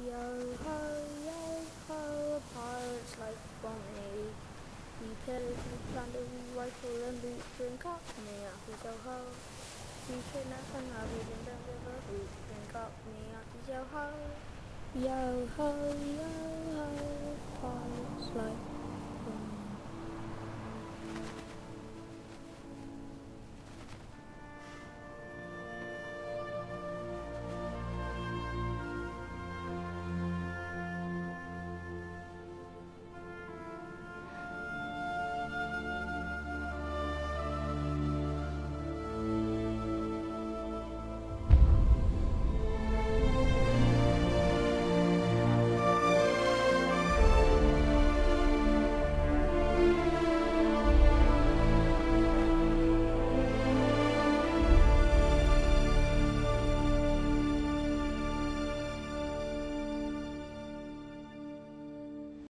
Yo ho, yo ho, pirates like Bonnie. We pillage, we plunder, we rifle and loot, drink up me up, yo ho. We kidnap and rob, we don't give a hoot, drink up me up, yo ho. Yo ho, yo ho, pirates like